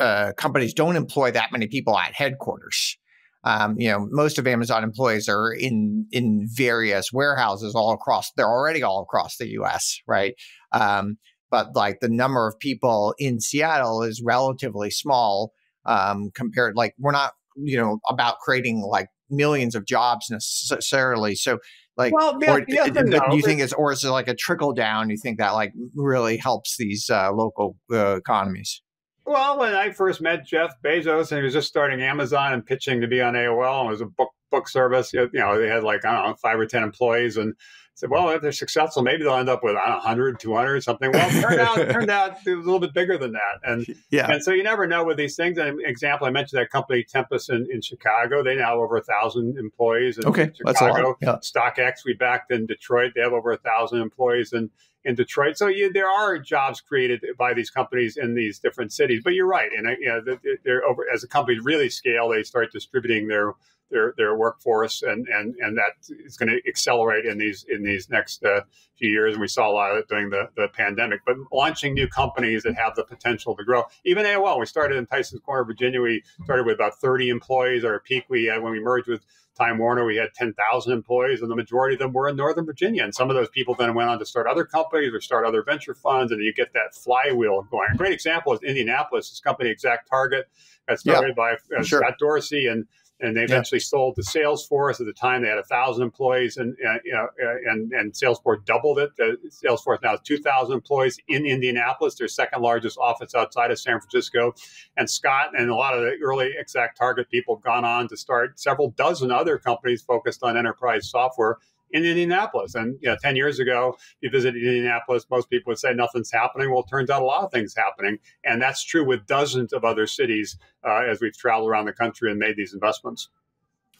uh, companies don't employ that many people at headquarters. Um, you know, most of Amazon employees are in in various warehouses all across. They're already all across the U.S. Right, um, but like the number of people in Seattle is relatively small um, compared. Like we're not, you know, about creating like millions of jobs necessarily. So like well, or, yeah, no, do you think it's or is it like a trickle down you think that like really helps these uh, local uh, economies well, when I first met Jeff Bezos and he was just starting Amazon and pitching to be on AOL and it was a book book service, you know, they had like, I don't know, five or 10 employees and said, well, if they're successful, maybe they'll end up with, I don't know, 100, 200, something. Well, it turned out, turned out it was a little bit bigger than that. And, yeah. and so you never know with these things. And example, I mentioned that company Tempus in, in Chicago. They now have over a thousand employees in, okay. Chicago. Yeah. StockX, we backed in Detroit. They have over a thousand employees. And in Detroit. So you, there are jobs created by these companies in these different cities. But you're right, and you know, they're over as the companies really scale, they start distributing their their their workforce, and and and that is going to accelerate in these in these next uh, few years. And we saw a lot of it during the the pandemic. But launching new companies that have the potential to grow, even AOL, we started in Tysons Corner, Virginia. We started with about 30 employees. Our peak we had when we merged with Time Warner, we had 10,000 employees, and the majority of them were in Northern Virginia. And some of those people then went on to start other companies or start other venture funds, and you get that flywheel going. A great example is Indianapolis, this company Exact Target, got started yeah, by uh, sure. Scott Dorsey, and and they eventually yeah. sold to Salesforce. At the time, they had a thousand employees, and uh, you know, uh, and and Salesforce doubled it. Uh, Salesforce now has two thousand employees in Indianapolis, their second largest office outside of San Francisco. And Scott and a lot of the early ExactTarget people have gone on to start several dozen other companies focused on enterprise software in Indianapolis. And you know, 10 years ago, you visit Indianapolis, most people would say nothing's happening. Well, it turns out a lot of things happening. And that's true with dozens of other cities uh, as we've traveled around the country and made these investments.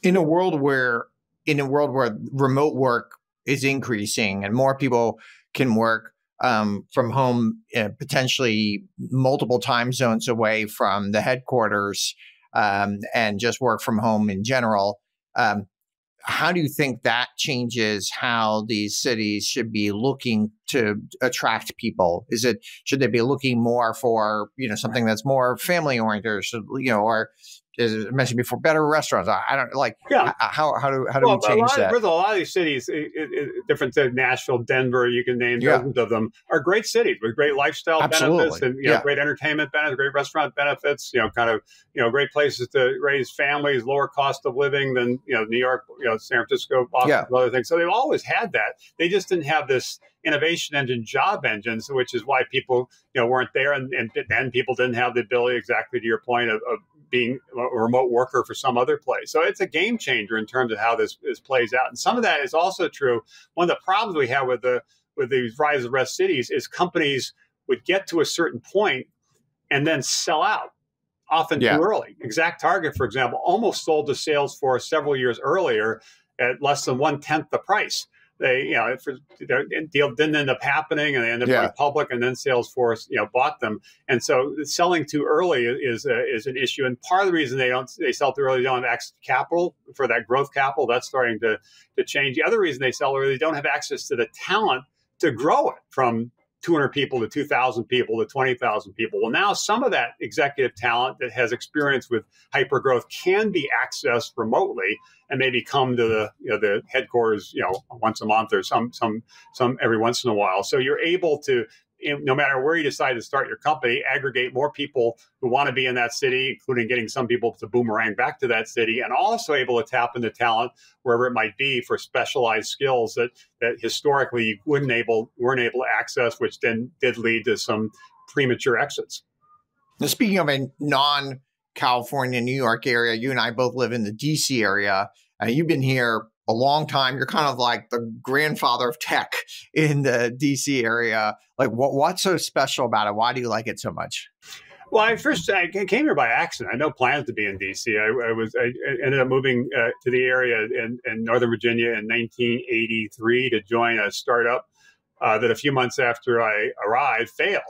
In a world where in a world where remote work is increasing and more people can work um, from home, uh, potentially multiple time zones away from the headquarters, um, and just work from home in general. Um, how do you think that changes how these cities should be looking to attract people? Is it should they be looking more for you know something that's more family oriented, or you know, or as I mentioned before, better restaurants. I, I don't like. Yeah. How how do how do well, we change a that? Of, a lot of these cities, it, it, different than Nashville, Denver, you can name yeah. dozens of them, are great cities with great lifestyle Absolutely. benefits and you know, yeah. great entertainment benefits, great restaurant benefits. You know, kind of you know great places to raise families, lower cost of living than you know New York, you know San Francisco, Boston, yeah. other things. So they've always had that. They just didn't have this innovation engine job engines, which is why people you know weren't there, and and, and people didn't have the ability, exactly to your point, of, of being a remote worker for some other place. So it's a game changer in terms of how this, this plays out. And some of that is also true. One of the problems we have with the with these rise of rest cities is companies would get to a certain point and then sell out often yeah. too early. Exact Target, for example, almost sold to Salesforce several years earlier at less than one tenth the price they, you know, for, their deal didn't end up happening, and they ended up yeah. going public, and then Salesforce, you know, bought them. And so selling too early is a, is an issue. And part of the reason they don't they sell too early, they don't have access to capital for that growth capital. That's starting to to change. The other reason they sell early, they don't have access to the talent to grow it from 200 people to 2,000 people to 20,000 people. Well, now some of that executive talent that has experience with hypergrowth can be accessed remotely and maybe come to the you know, the headquarters you know once a month or some some some every once in a while. So you're able to no matter where you decide to start your company, aggregate more people who want to be in that city, including getting some people to boomerang back to that city, and also able to tap into talent wherever it might be for specialized skills that that historically you wouldn't able weren't able to access, which then did lead to some premature exits. Now, speaking of a non California, New York area, you and I both live in the DC area. Uh, you've been here a long time. You're kind of like the grandfather of tech in the DC area. Like, what what's so special about it? Why do you like it so much? Well, I first I came here by accident. I had no plans to be in DC. I, I was I ended up moving uh, to the area in, in, Northern Virginia in 1983 to join a startup uh, that a few months after I arrived failed.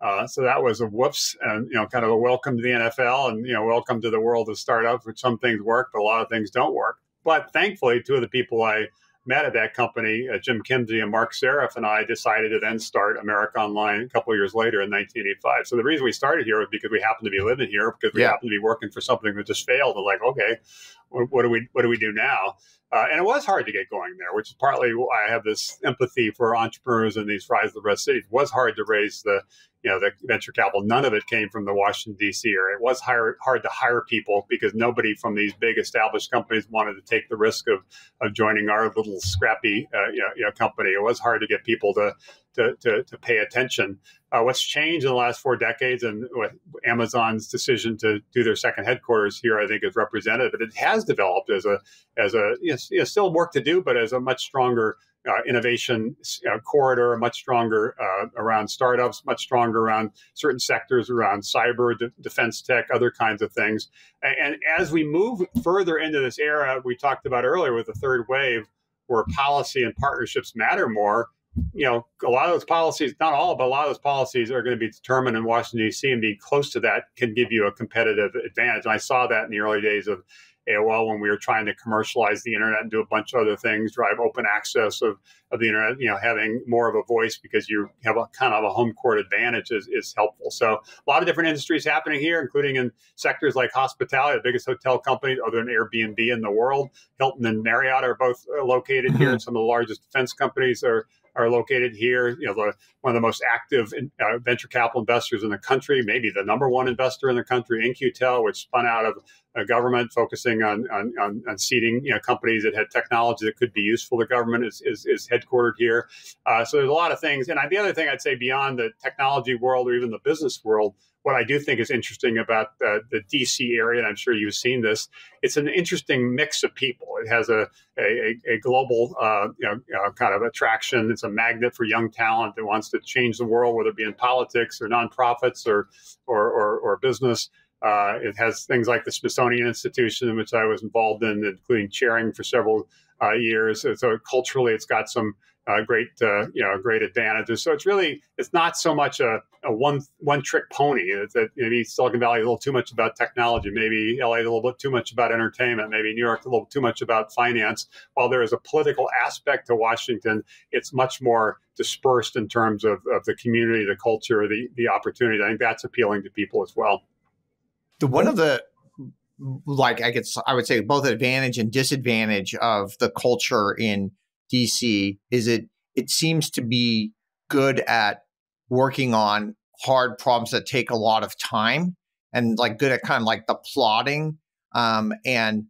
Uh, so that was a whoops, and you know, kind of a welcome to the NFL, and you know, welcome to the world of startups. Which some things work, but a lot of things don't work. But thankfully, two of the people I met at that company, uh, Jim Kimsey and Marc Seriff, and I decided to then start America Online a couple of years later in 1985. So the reason we started here was because we happened to be living here, because we yeah. happened to be working for something that just failed. And like, okay, what do we what do we do now? Uh, and it was hard to get going there, which is partly why I have this empathy for entrepreneurs in these rise of the rest cities. It was hard to raise the you know, the venture capital, none of it came from the Washington D.C. area. It was hard, hard to hire people because nobody from these big established companies wanted to take the risk of of joining our little scrappy uh, you, know, you know, company. It was hard to get people to to to, to pay attention. Uh, what's changed in the last four decades, and what Amazon's decision to do their second headquarters here, I think, is representative. But it has developed as a as a you know, still work to do, but as a much stronger uh, innovation uh, corridor, much stronger uh, around startups, much stronger around certain sectors, around cyber, de- defense tech, other kinds of things. And, and, as we move further into this era, we talked about earlier with the third wave, where policy and partnerships matter more. You know, a lot of those policies, not all, but a lot of those policies are going to be determined in Washington, D.C., and being close to that can give you a competitive advantage. And I saw that in the early days of AOL when we were trying to commercialize the internet and do a bunch of other things, drive open access of, of the internet, you know, having more of a voice because you have a kind of a home court advantage is, is helpful. So a lot of different industries happening here, including in sectors like hospitality, the biggest hotel company other than Airbnb in the world. Hilton and Marriott are both uh, located here. Mm-hmm. Some of the largest defense companies are are located here. You know, the, one of the most active uh, venture capital investors in the country, maybe the number one investor in the country, In-Q-Tel, which spun out of uh, government, focusing on, on, on, on, seeding you know, companies that had technology that could be useful to government is, is, is headquartered here. Uh, so there's a lot of things. And the other thing I'd say beyond the technology world or even the business world, what I do think is interesting about the, DC area, and I'm sure you've seen this, it's an interesting mix of people. It has a a, a global uh, you know, uh, kind of attraction. It's a magnet for young talent that wants to change the world, whether it be in politics or nonprofits or or, or, or business. Uh, it has things like the Smithsonian Institution, which I was involved in, including chairing for several uh, years. So culturally, it's got some uh, great uh, you know great advantages. So it's really it's not so much a, a one one trick pony. It's that maybe Silicon Valley is a little too much about technology. Maybe LA is a little bit too much about entertainment. Maybe New York a little too much about finance. While there is a political aspect to Washington, it's much more dispersed in terms of, of the community, the culture, the the opportunity. I think that's appealing to people as well. The one of the like I guess I would say both advantage and disadvantage of the culture in DC is it it seems to be good at working on hard problems that take a lot of time and like good at kind of like the plotting um, and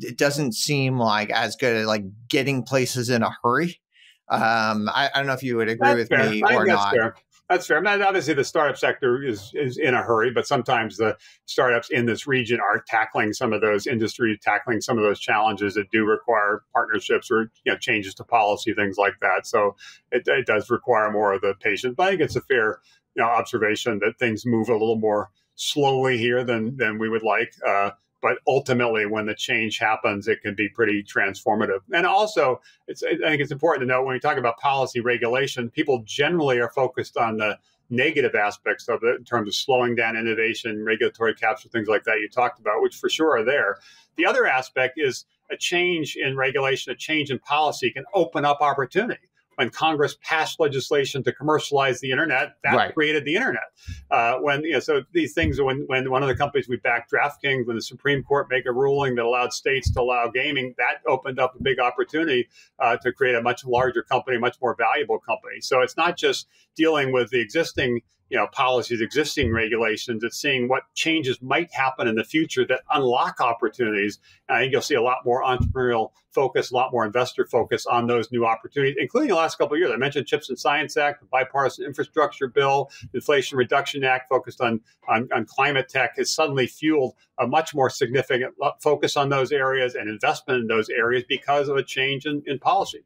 it doesn't seem like as good at like getting places in a hurry um, I, I, don't know if you would agree that's with fair. me or not fair. That's fair. I mean, obviously, the startup sector is is in a hurry, but sometimes the startups in this region are tackling some of those industries, tackling some of those challenges that do require partnerships or you know changes to policy, things like that. So it, it does require more of the patience. But I think it's a fair you know observation that things move a little more slowly here than than we would like. Uh, but ultimately when the change happens it can be pretty transformative. And also it's i think it's important to note when we talk about policy regulation people generally are focused on the negative aspects of it in terms of slowing down innovation regulatory capture things like that you talked about which for sure are there. The other aspect is a change in regulation a change in policy can open up opportunity when Congress passed legislation to commercialize the internet, that right. created the internet. Uh, when you know, so these things, when when one of the companies we backed, DraftKings, when the Supreme Court made a ruling that allowed states to allow gaming, that opened up a big opportunity uh, to create a much larger company, much more valuable company. So it's not just dealing with the existing you know policies, existing regulations. It's seeing what changes might happen in the future that unlock opportunities. And I think you'll see a lot more entrepreneurial focus, a lot more investor focus on those new opportunities, including the last couple of years. I mentioned Chips and Science Act, the bipartisan infrastructure bill, Inflation Reduction Act, focused on, on, on climate tech, has suddenly fueled a much more significant uh, focus on those areas and investment in those areas because of a change in, in policy.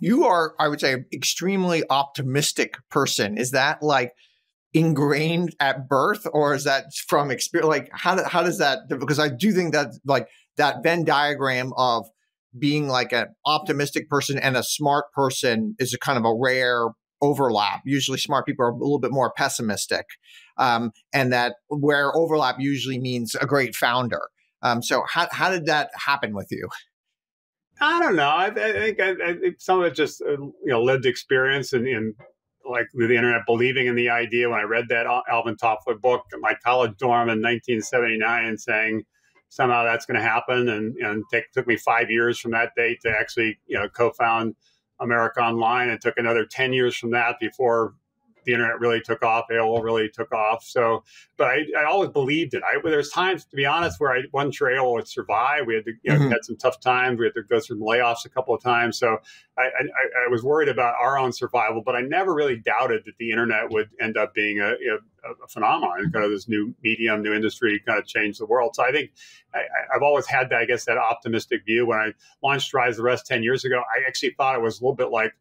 You are, I would say, an extremely optimistic person. Is that like ingrained at birth, or is that from experience? Like, how how does that? Because I do think that like that Venn diagram of being like an optimistic person and a smart person is a kind of a rare overlap. Usually, smart people are a little bit more pessimistic, um, and that where overlap usually means a great founder. Um, so, how how did that happen with you? I don't know. I, I think I, I, some of it just uh, you know lived experience and, and like the internet believing in the idea. When I read that Alvin Toffler book in my college dorm in 1979, and saying somehow that's going to happen, and and take, took me five years from that date to actually you know co-found America Online. It took another 10 years from that before the internet really took off, AOL really took off. So, but I, I always believed it. I, there's times, to be honest, where I wasn't sure AOL would survive. We had to, you know, mm-hmm. had some tough times. We had to go through layoffs a couple of times. So I, I, I, was worried about our own survival, but I never really doubted that the internet would end up being a, a, a phenomenon, kind of this new medium, new industry, kind of change the world. So I think I, have always had that, I guess, that optimistic view. When I launched Rise the Rest 10 years ago, I actually thought it was a little bit like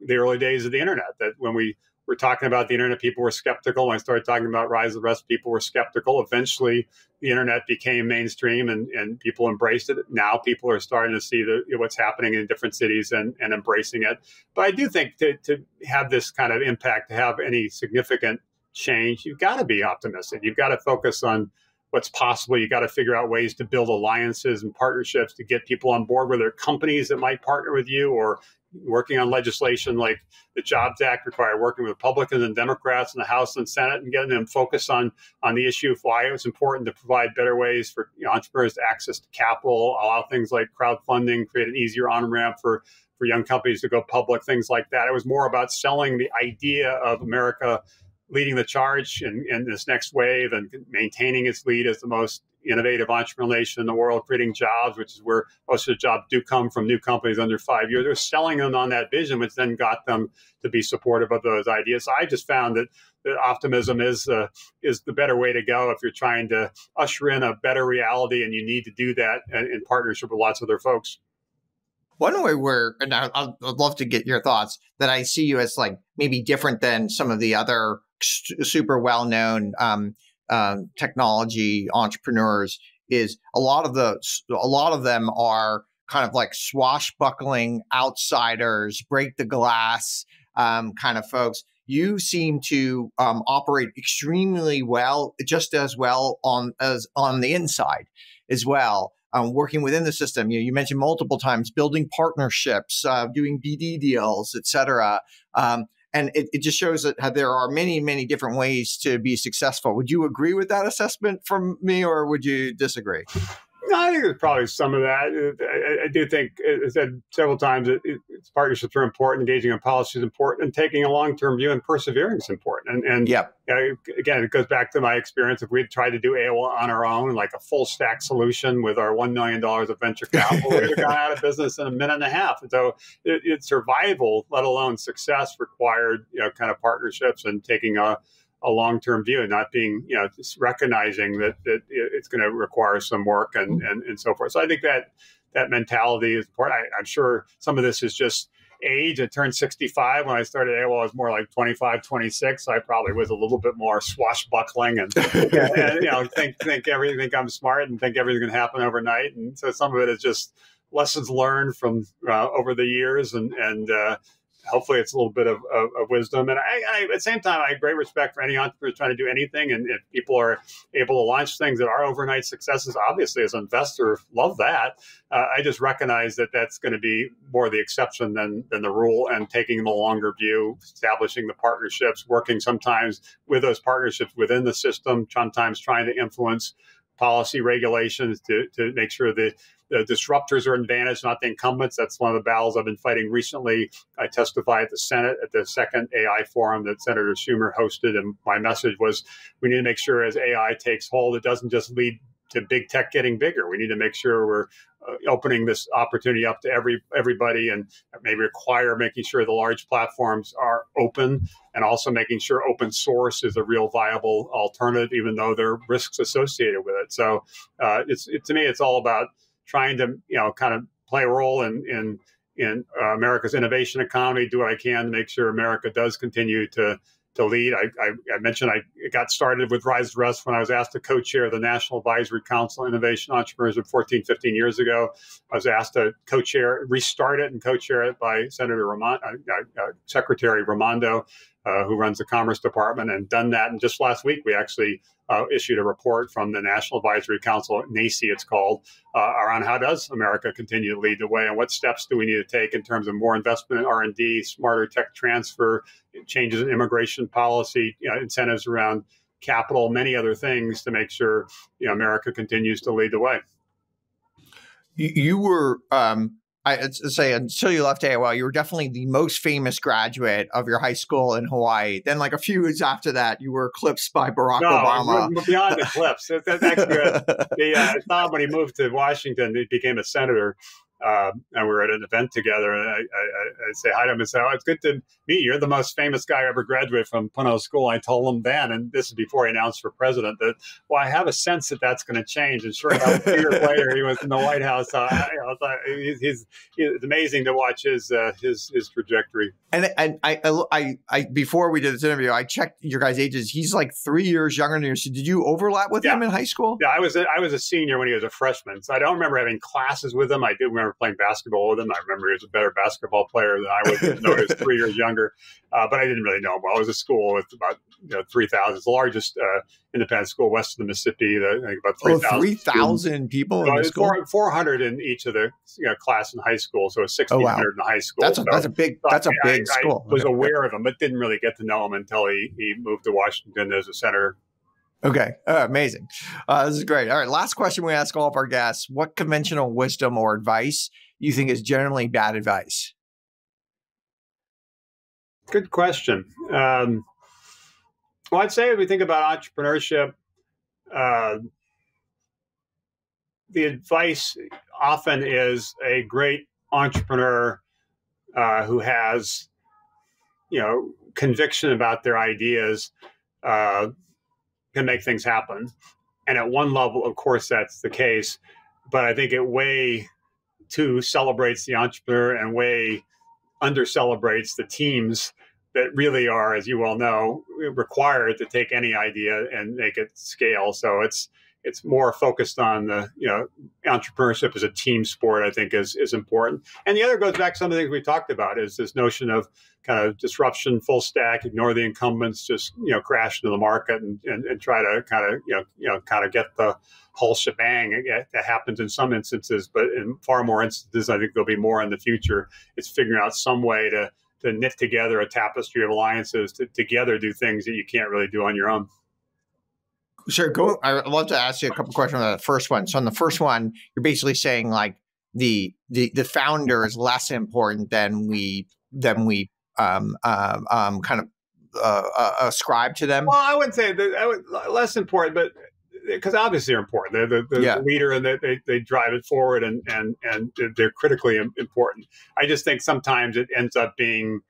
the early days of the internet, that when we we're talking about the internet, people were skeptical. When I started talking about Rise of the Rest, people were skeptical. Eventually, the internet became mainstream and, and people embraced it. Now people are starting to see the, what's happening in different cities and, and embracing it. But I do think to, to have this kind of impact, to have any significant change, you've got to be optimistic. You've got to focus on what's possible. You got to figure out ways to build alliances and partnerships to get people on board, whether companies that might partner with you or working on legislation like the Jobs Act required working with Republicans and Democrats in the House and Senate and getting them focused on on the issue of why it was important to provide better ways for you know, entrepreneurs to access to capital, allow things like crowdfunding, create an easier on ramp for for young companies to go public, things like that. It was more about selling the idea of America leading the charge in, in this next wave and maintaining its lead as the most innovative entrepreneurial nation in the world, creating jobs, which is where most of the jobs do come from new companies under five years. They're selling them on that vision, which then got them to be supportive of those ideas. So I just found that, that optimism is uh, is the better way to go if you're trying to usher in a better reality, and you need to do that in, in partnership with lots of other folks. One way where, and I'd love to get your thoughts, that I see you as like maybe different than some of the other super well known um, uh, technology entrepreneurs is a lot of the a lot of them are kind of like swashbuckling outsiders, break the glass um, kind of folks. You seem to um, operate extremely well, just as well on as on the inside as well um, working within the system. You, you mentioned multiple times building partnerships, uh, doing BD deals, et cetera. And it, it, just shows that there are many, many different ways to be successful. Would you agree with that assessment from me, or would you disagree? I think there's probably some of that. Uh, I, I do think, as I said several times, it, it, partnerships are important, engaging in policy is important, and taking a long term view and persevering is important. And, and yeah, again, it goes back to my experience. If we had tried to do AOL on our own, like a full stack solution with our $1 million of venture capital, we would have gone out of business in a minute and a half. And so it, survival, let alone success, required you know, kind of partnerships and taking a a long term view and not being, you know, just recognizing that, that it's going to require some work and, and, and so forth. So I think that that mentality is important. I, am sure some of this is just age. I turned 65 when I started AOL. I was more like 25, 26. So I probably was a little bit more swashbuckling and, and you know, think, think everything, think I'm smart and think everything can happen overnight. And so some of it is just lessons learned from uh, over the years and, and, uh, hopefully it's a little bit of, of, of wisdom. And I, I, at the same time, I have great respect for any entrepreneur trying to do anything. And if people are able to launch things that are overnight successes, obviously as an investor, love that. Uh, I just recognize that that's going to be more the exception than, than the rule and taking the longer view, establishing the partnerships, working sometimes with those partnerships within the system, sometimes trying to influence policy regulations to, to make sure that the disruptors are advantaged, not the incumbents. That's one of the battles I've been fighting recently. I testified at the Senate at the second AI forum that Senator Schumer hosted, and my message was we need to make sure as AI takes hold, it doesn't just lead to big tech getting bigger. We need to make sure we're uh, opening this opportunity up to every everybody, and maybe require making sure the large platforms are open, and also making sure open source is a real viable alternative, even though there are risks associated with it. So, uh, it's it, to me, it's all about trying to you know kind of play a role in in in uh, America's innovation economy, do what I can to make sure America does continue to to lead. I, I, I, mentioned I got started with Rise to Rest when I was asked to co-chair the National Advisory Council on Innovation Entrepreneurs 14, 15 years ago. I was asked to co-chair, restart it and co-chair it by Senator Ramon, uh, uh, uh, Secretary Raimondo uh, who runs the Commerce Department, and done that. And just last week, we actually uh, issued a report from the National Advisory Council, NACIE it's called, uh, around how does America continue to lead the way and what steps do we need to take in terms of more investment in R&D, smarter tech transfer, changes in immigration policy, you know, incentives around capital, many other things to make sure you know, America continues to lead the way. You were um, I say until you left AOL, you were definitely the most famous graduate of your high school in Hawaii. Then, like a few years after that, you were eclipsed by Barack no, Obama. Beyond eclipse, that's actually the uh, when he moved to Washington, he became a senator um, and we were at an event together. And I, I, I say hi to him and say, "Oh, it's good to meet you. You're the most famous guy I ever graduated from Punahou School." I told him then, and this is before he announced for president, that well, I have a sense that that's going to change. And sure enough, years later, he was in the White House. Uh, I, he's, he's, it's amazing to watch his uh, his his trajectory. And and I, I I before we did this interview, I checked your guys' ages. He's like three years younger than you. So did you overlap with yeah. him in high school? Yeah, I was a, I was a senior when he was a freshman, so I don't remember having classes with him. I do remember remember playing basketball with him. I remember he was a better basketball player than I was. know, he was three years younger, uh, but I didn't really know him well. I was a school with about you know, 3,000. It's the largest uh, independent school west of the Mississippi. The, I think about 3,000. Oh, 3,000 people so in the school? 400 in each of the you know, class in high school. So 1,600 oh, wow. in the high school. That's a, so, that's a big, that's a big I, school. I was aware of him, but didn't really get to know him until he, he moved to Washington as a senator Okay, uh, amazing. Uh, this is great. All right, last question we ask all of our guests: What conventional wisdom or advice you think is generally bad advice? Good question. Um, well, I'd say if we think about entrepreneurship, uh, the advice often is a great entrepreneur uh, who has, you know, conviction about their ideas uh, can make things happen. And at one level, of course, that's the case. But I think it way too celebrates the entrepreneur and way under celebrates the teams that really are, as you well know, required to take any idea and make it scale. So it's it's more focused on the you know entrepreneurship as a team sport. I think is is important. And the other goes back to some of the things we talked about is this notion of kind of disruption, full stack, ignore the incumbents, just you know crash into the market and, and, and try to kind of you know you know kind of get the whole shebang. That happens in some instances, but in far more instances, I think there'll be more in the future. It's figuring out some way to to knit together a tapestry of alliances to together do things that you can't really do on your own. Sure. Go. I'd love to ask you a couple questions on the first one. So on the first one, you're basically saying like the the the founder is less important than we than we um um, um kind of uh, uh, ascribe to them. Well, I wouldn't say that I would, less important, but because obviously they're important. They're the, the yeah. leader and they, they, they, drive it forward and, and, and they're critically important. I just think sometimes it ends up being,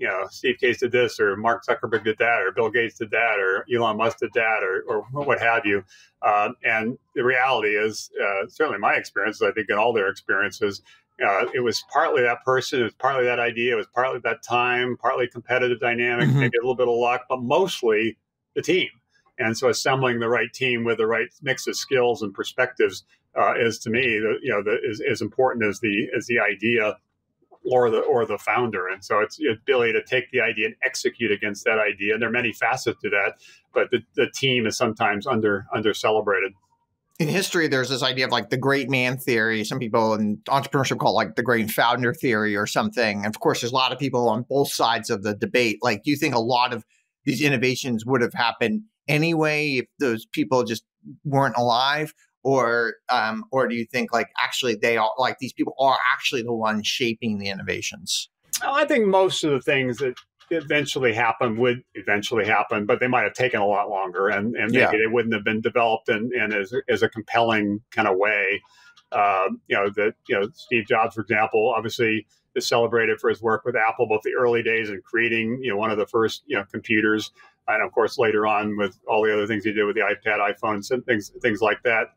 you know, Steve Case did this or Mark Zuckerberg did that or Bill Gates did that or Elon Musk did that or, or what have you. Uh, and the reality is, uh, certainly my experiences, I think in all their experiences, uh, it was partly that person, it was partly that idea, it was partly that time, partly competitive dynamic, mm-hmm. maybe a little bit of luck, but mostly the team. And so assembling the right team with the right mix of skills and perspectives uh, is to me, the, you know, the, is as important as the as the idea or the or the founder. And so it's the ability to take the idea and execute against that idea. And there are many facets to that, but the, the team is sometimes under under celebrated. In history, there's this idea of like the great man theory. Some people in entrepreneurship call it like the great founder theory or something. And of course, there's a lot of people on both sides of the debate. Like, do you think a lot of these innovations would have happened anyway if those people just weren't alive? Or, um, or do you think like actually they are like these people are actually the ones shaping the innovations? Well, I think most of the things that eventually happen would eventually happen, but they might have taken a lot longer, and, and maybe yeah. they wouldn't have been developed in, in as, as a compelling kind of way. Um, you know that you know Steve Jobs, for example, obviously is celebrated for his work with Apple, both the early days and creating you know one of the first you know computers, and of course later on with all the other things he did with the iPad, iPhones, and things things like that.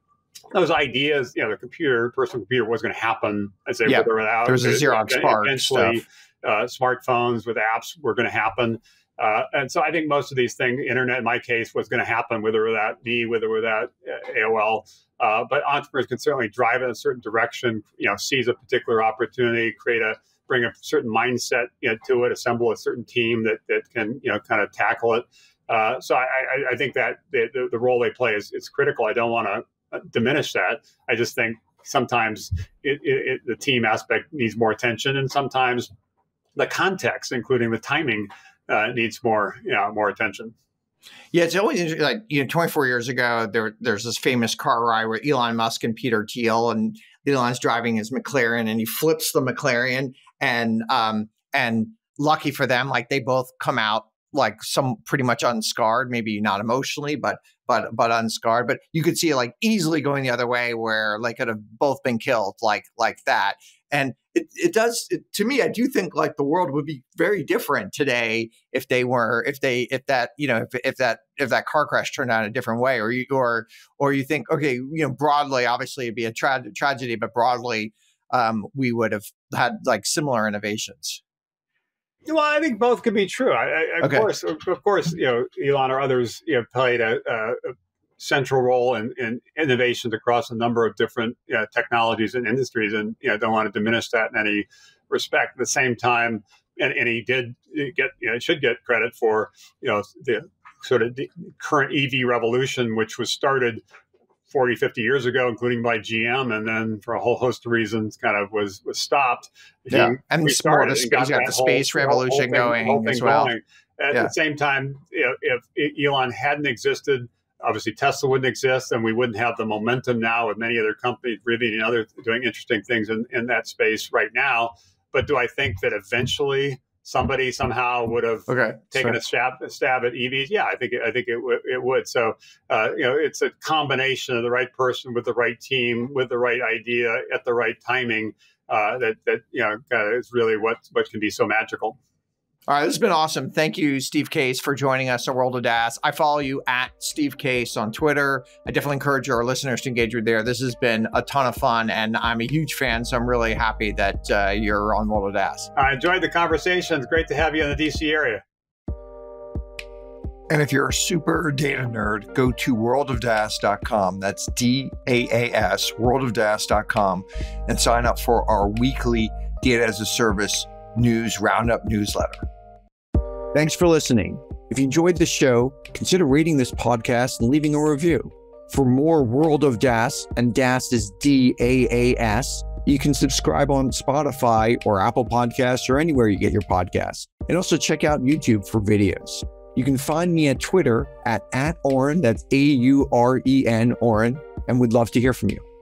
Those ideas, you know, the computer, personal computer, was going to happen. I say yeah. with or without. There was a Xerox PARC eventually. Uh, smartphones with apps were going to happen. Uh, and so I think most of these things, internet in my case, was going to happen, whether without me, whether without uh, AOL. Uh, but entrepreneurs can certainly drive in a certain direction, you know, seize a particular opportunity, create a bring a certain mindset you know, to it, assemble a certain team that that can you know kind of tackle it. Uh, so I, I, I, think that the, the, role they play is, is critical. I don't want to diminish that. I just think sometimes it, it, the team aspect needs more attention, and sometimes the context, including the timing, uh, needs more you know, more attention. Yeah, it's always interesting. Like you know, 24 years ago, there there's this famous car ride where Elon Musk and Peter Thiel, and Elon's driving his McLaren, and he flips the McLaren, and um and lucky for them, like they both come out like some pretty much unscarred, maybe not emotionally, but but but unscarred. But you could see it like easily going the other way, where like could have both been killed, like like that. And it, it does it, to me. I do think like the world would be very different today if they were if they if that you know if, if that if that car crash turned out a different way, or you or or you think okay, you know, broadly, obviously it'd be a tra- tragedy, but broadly, um, we would have had like similar innovations. Well, I think both could be true. I, I, of okay. course, of course, you know, Elon or others, you know, played a, a central role in, in, innovations across a number of different you know, technologies and industries, and you know, don't want to diminish that in any respect. At the same time, and, and he did get, you know, should get credit for, you know, the sort of the current EV revolution, which was started 40, 50 years ago, including by GM, and then for a whole host of reasons, kind of was was stopped. Yeah, he and the, got, got the space revolution whole, whole going as well. Going. At yeah. the same time, if, if Elon hadn't existed, obviously Tesla wouldn't exist, and we wouldn't have the momentum now with many other companies, Rivian and others, doing interesting things in, in that space right now. But do I think that eventually somebody somehow would have okay. taken a stab, a stab at EVs, yeah, I think it, I think it, w- it would. So uh, you know, it's a combination of the right person with the right team with the right idea at the right timing uh, that that you know uh, is really what what can be so magical. All right, this has been awesome. Thank you, Steve Case, for joining us on World of DaaS. I follow you at Steve Case on Twitter. I definitely encourage our listeners to engage with there. This has been a ton of fun, and I'm a huge fan, so I'm really happy that uh, you're on World of DaaS. I enjoyed the conversation. It's great to have you in the DC area. And if you're a super data nerd, go to worldofdaas.com. That's D A A S, worldofdaas.com, and sign up for our weekly data as a service news roundup newsletter. Thanks for listening. If you enjoyed the show, consider rating this podcast and leaving a review. For more World of DaaS, and DaaS is D A A S, you can subscribe on Spotify or Apple Podcasts or anywhere you get your podcasts. And also check out YouTube for videos. You can find me at Twitter at, at Auren, that's A U R E N Auren, and we'd love to hear from you.